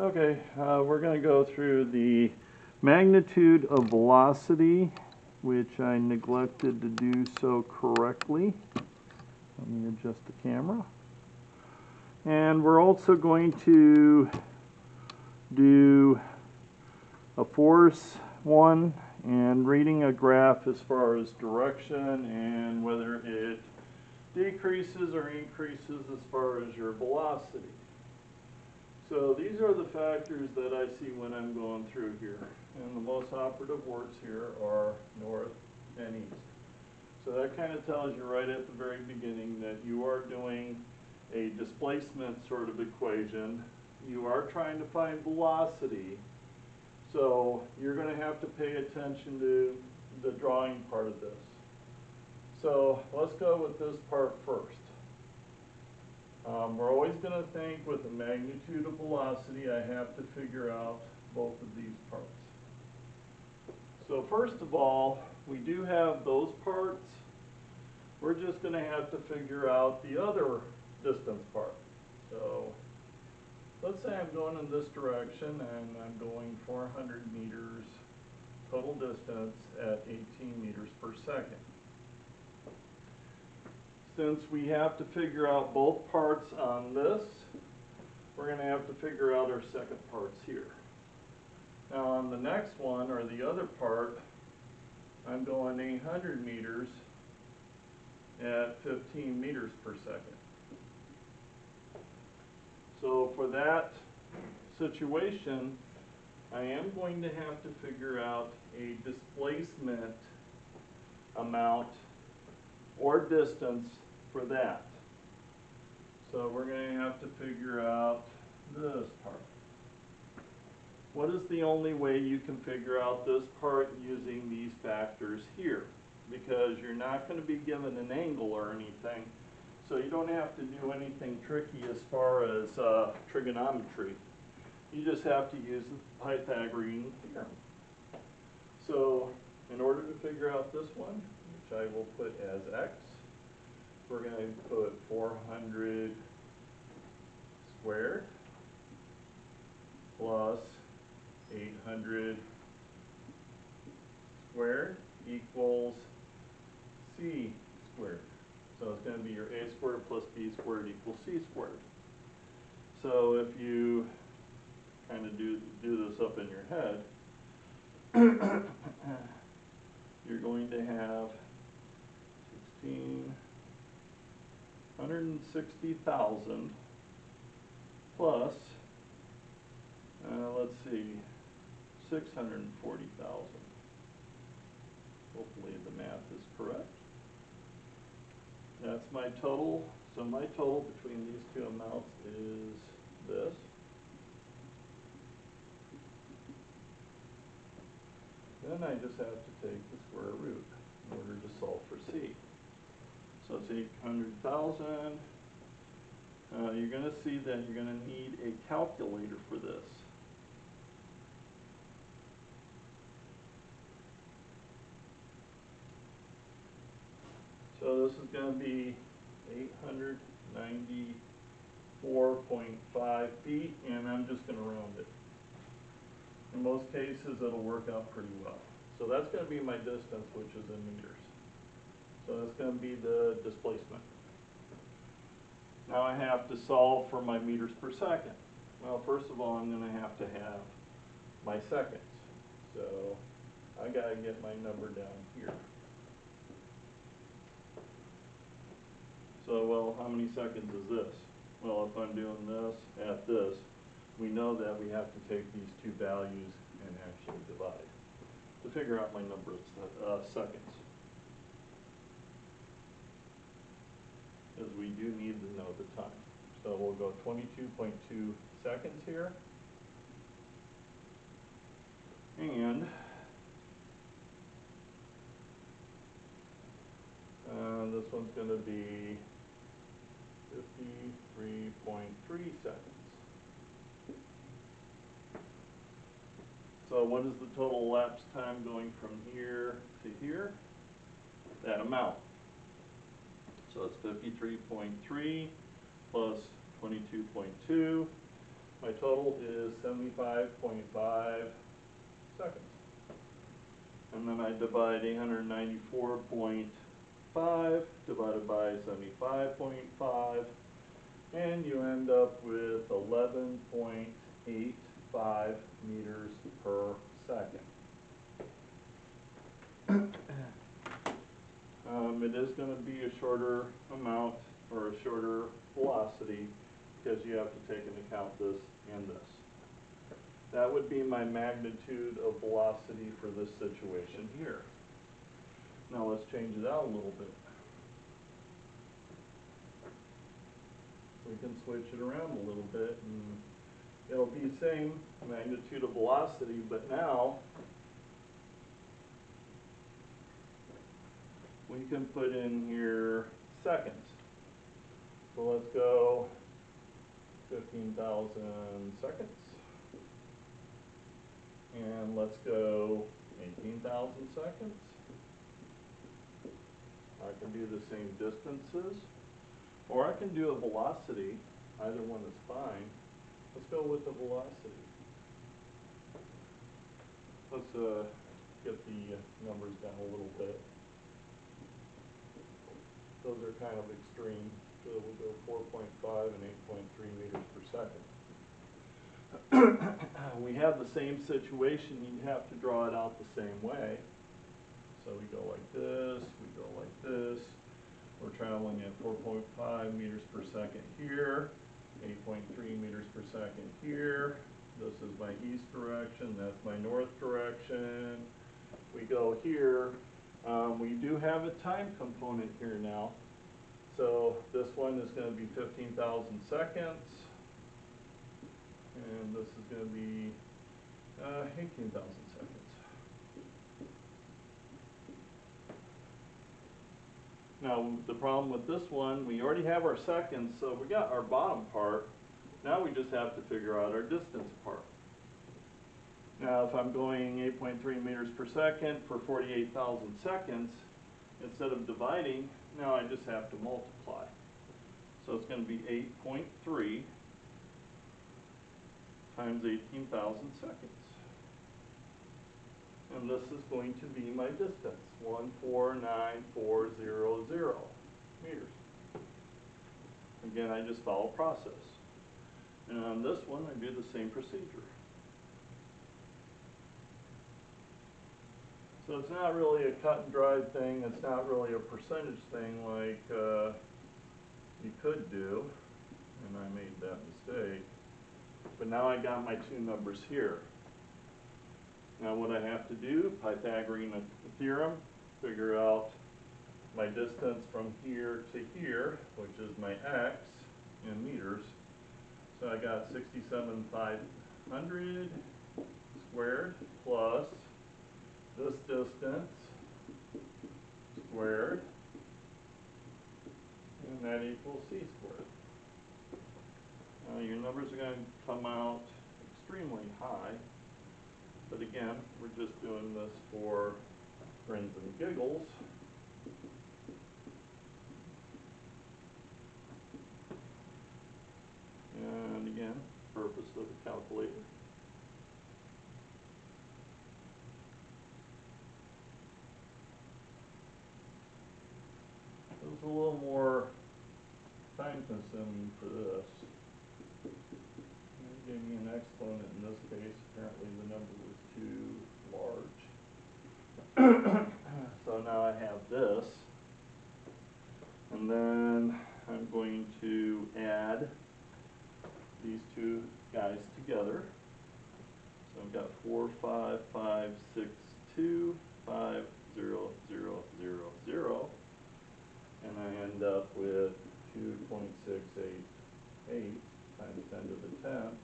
Okay, uh, we're going to go through the magnitude of velocity, which I neglected to do so correctly. Let me adjust the camera. And we're also going to do a force one and reading a graph as far as direction and whether it decreases or increases as far as your velocity. So these are the factors that I see when I'm going through here. And the most operative words here are north and east. So that kind of tells you right at the very beginning that you are doing a displacement sort of equation. You are trying to find velocity. So you're going to have to pay attention to the drawing part of this. So let's go with this part first. Um, we're always going to think with the magnitude of velocity, I have to figure out both of these parts. So first of all, we do have those parts. We're just going to have to figure out the other distance part. So let's say I'm going in this direction and I'm going 400 meters total distance at 18 meters per second since we have to figure out both parts on this, we're going to have to figure out our second parts here. Now on the next one, or the other part, I'm going 800 meters at 15 meters per second. So for that situation, I am going to have to figure out a displacement amount or distance for that. So we're going to have to figure out this part. What is the only way you can figure out this part using these factors here? Because you're not going to be given an angle or anything, so you don't have to do anything tricky as far as uh, trigonometry. You just have to use the Pythagorean theorem. So in order to figure out this one, which I will put as x, we're going to put 400 squared plus 800 squared equals c squared. So it's going to be your a squared plus b squared equals c squared. So if you kind of do, do this up in your head, you're going to have 16 hundred and sixty thousand plus, uh, let's see, six hundred and forty thousand. Hopefully the math is correct. That's my total, so my total between these two amounts is this. Then I just have to take the square root in order to solve for C. So it's eight hundred thousand. Uh, you're gonna see that you're gonna need a calculator for this. So this is be hundred ninety-four point five feet, and I'm just gonna round it. In most cases, it'll work out pretty well. So that's gonna be my distance, which is in meters. So that's going to be the displacement. Now I have to solve for my meters per second. Well, first of all, I'm going to have to have my seconds. So I got to get my number down here. So, well, how many seconds is this? Well, if I'm doing this at this, we know that we have to take these two values and actually divide to figure out my number of uh, seconds. Because we do need to know the time. So we'll go 22.2 seconds here. And uh, this one's going to be 53.3 seconds. So what is the total elapsed time going from here to here? That amount. So it's fifty-three point three plus twenty-two point two. my total is seventy-five point five seconds. And then I divide eight hundred ninety-four point five divided by seventy-five point five, and you end up with eleven point eight five meters per second. Um, it is gonna be a shorter amount, or a shorter velocity, because you have to take into account this and this. That would be my magnitude of velocity for this situation here. Now let's change it out a little bit. We can switch it around a little bit and it'll be the same magnitude of velocity, but now we can put in here seconds. So let's go fifteen thousand seconds. And let's go eighteen thousand seconds. I can do the same distances, or I can do a velocity, either one is fine. Let's go with the velocity. Let's, uh, get the numbers down a little bit. Those are kind of extreme, so we'll go four point five and eight point three meters per second. We have the same situation, you have to draw it out the same way. So we go like this, we go like this. We're traveling at four point five meters per second here, eight point three meters per second here. This is my east direction, that's my north direction. We go here, um, we do have a time component here now. So this one is gonna be fifteen thousand seconds. And this is gonna be, uh, eighteen thousand seconds. Now, the problem with this one, we already have our seconds, so we got our bottom part. Now we just have to figure out our distance part. Now, if I'm going eight point three meters per second for forty-eight thousand seconds, instead of dividing, now I just have to multiply. So it's gonna be eight point three times eighteen thousand seconds. And this is going to be my distance, one four nine four zero zero meters. Again, I just follow process. And on this one, I do the same procedure. So it's not really a cut and dried thing, it's not really a percentage thing like, uh, you could do, and I made that mistake. But now I got my two numbers here. Now what I have to do, Pythagorean theorem, figure out my distance from here to here, which is my x in meters. So I got 67,500 squared plus this distance squared, and that equals c squared. Now your numbers are gonna come out extremely high, but again, we're just doing this for grins and giggles. And again, purpose of the calculator. and for this. It gave me an exponent in this case. Apparently the number was too large. so now I have this. And then I'm going to add these two guys together. So I've got 4, 5, to tenth.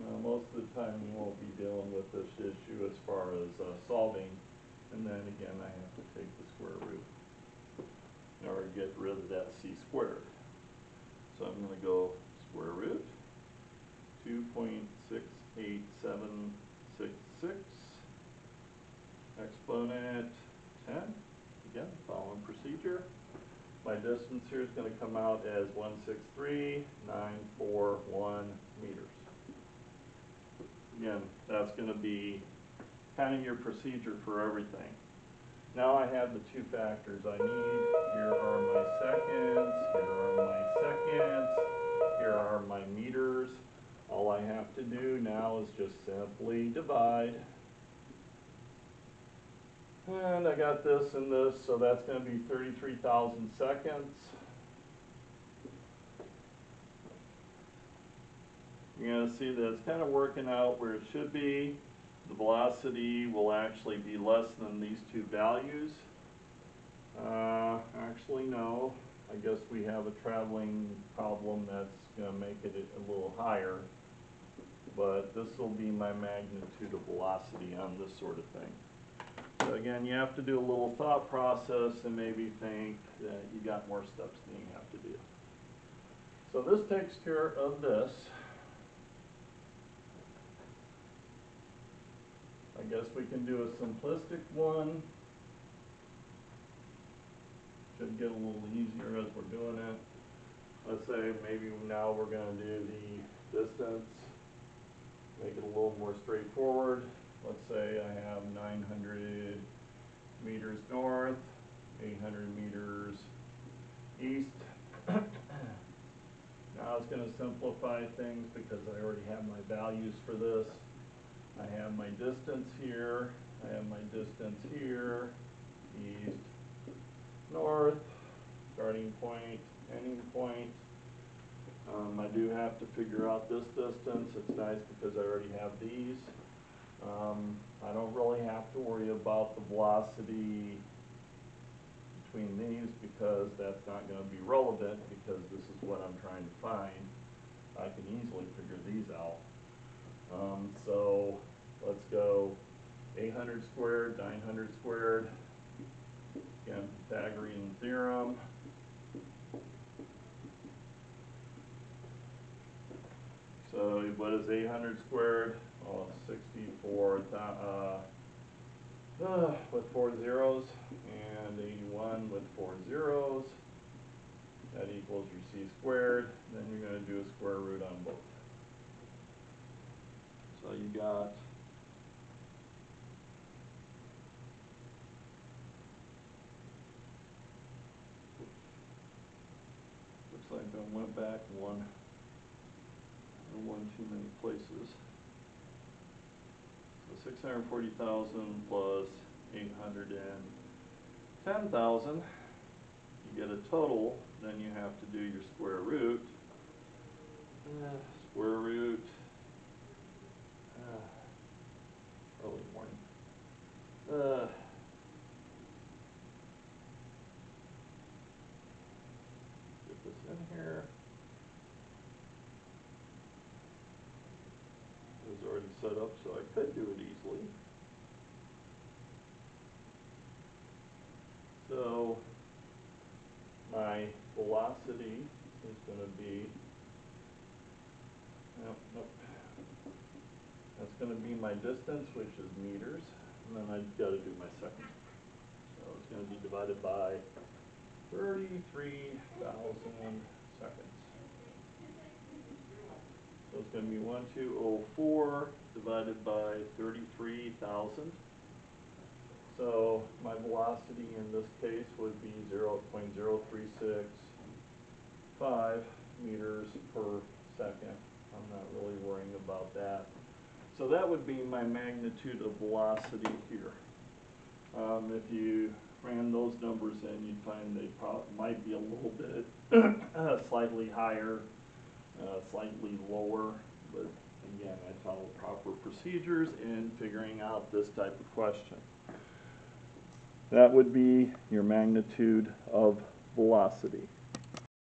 Now, most of the time we won't be dealing with this issue as far as uh, solving, and then again, I have to take the square root in order to get rid of that c squared. So I'm gonna go square root, two point six eight seven six six, exponent ten, again, following procedure. My distance here is gonna come out as one six three nine four one meters. Again, that's gonna be kind of your procedure for everything. Now I have the two factors I need. Here are my seconds, here are my seconds, here are my meters. All I have to do now is just simply divide. And I got this and this, so that's gonna be thirty-three thousand seconds. You're gonna see that it's kinda working out where it should be. The velocity will actually be less than these two values. Uh, actually, no, I guess we have a traveling problem that's gonna make it a little higher. But this will be my magnitude of velocity on this sort of thing. So again, you have to do a little thought process and maybe think that you got more steps than you have to do. So this takes care of this. I guess we can do a simplistic one. Should get a little easier as we're doing it. Let's say maybe now we're gonna do the distance, make it a little more straightforward. Let's say I have nine hundred meters north, eight hundred meters east. Now it's gonna simplify things because I already have my values for this. I have my distance here, I have my distance here, east, north, starting point, ending point. Um, I do have to figure out this distance, it's nice because I already have these. Um, I don't really have to worry about the velocity between these because that's not gonna be relevant because this is what I'm trying to find. I can easily figure these out. Um, so, let's go eight hundred squared, nine hundred squared. Again, Pythagorean theorem. So what is eight hundred squared? Oh, sixty-four thou- uh, uh, with four zeros, and eighty-one with four zeros. That equals your c squared, then you're gonna do a square root on both. So you got Looks like I went back one, one too many places. Six hundred forty thousand plus eight hundred and ten thousand, you get a total, then you have to do your square root. Uh, Square root. uh, Early morning. Uh. Get this in here. It was already set up, so I could do it easily. So, my velocity is gonna be, nope, nope. That's gonna be my distance, which is meters, and then I've gotta do my second. So it's gonna be divided by thirty-three thousand seconds. So it's be one, two, oh, four divided by thirty-three thousand. So my velocity in this case would be zero point zero three six five meters per second. I'm not really worrying about that. So that would be my magnitude of velocity here. Um, if you ran those numbers in, you'd find they might be a little bit slightly higher, uh, slightly lower, but again, I follow proper procedures in figuring out this type of question. That would be your magnitude of velocity.